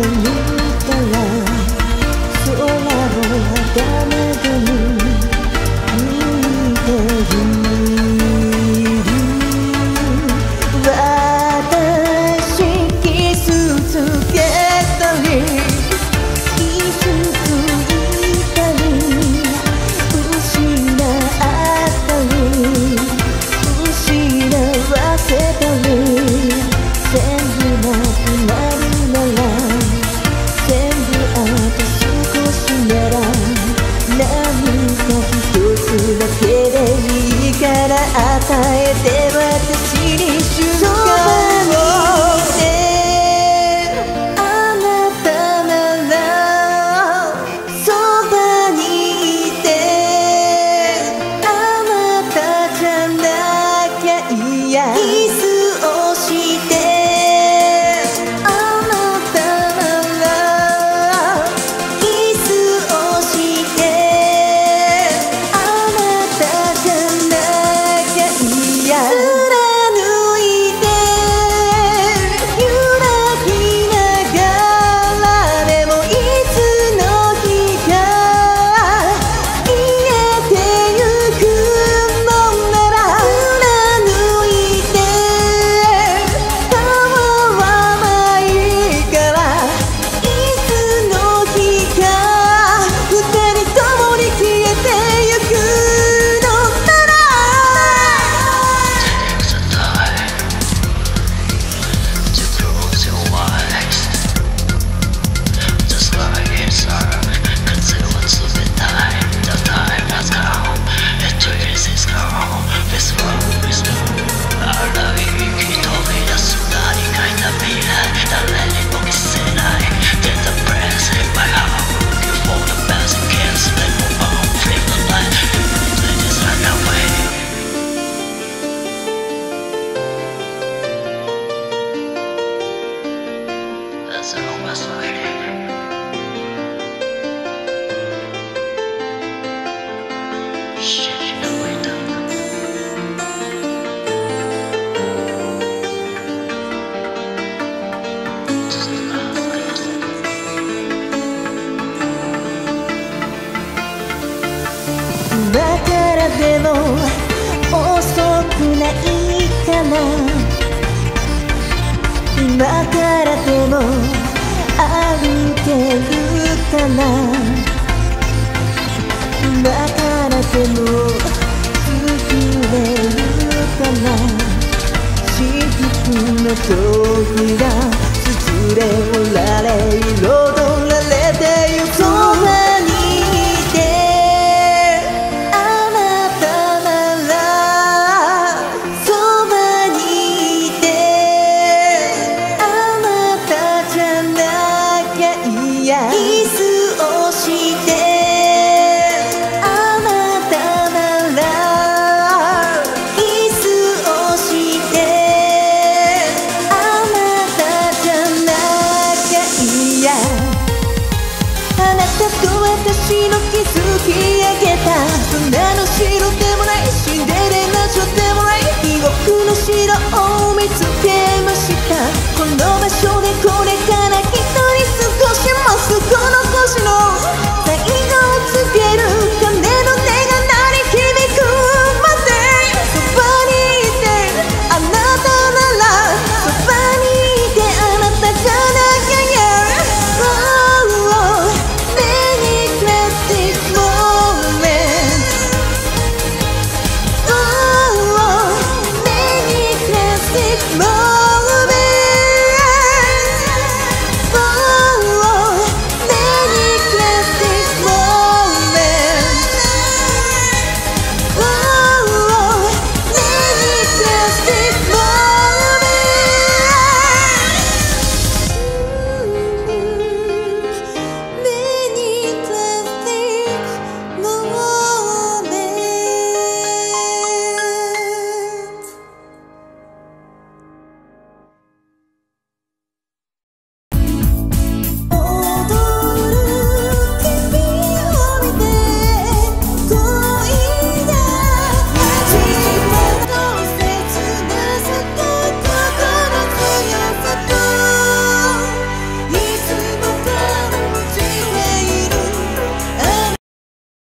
みたら空を眺めだからでも遅くないかな今からでも。ても崩れるから至福の時がつつれおられる私の築き上げた。そんなの城でもないシンデレラ城でもない。地獄の城を見つけました。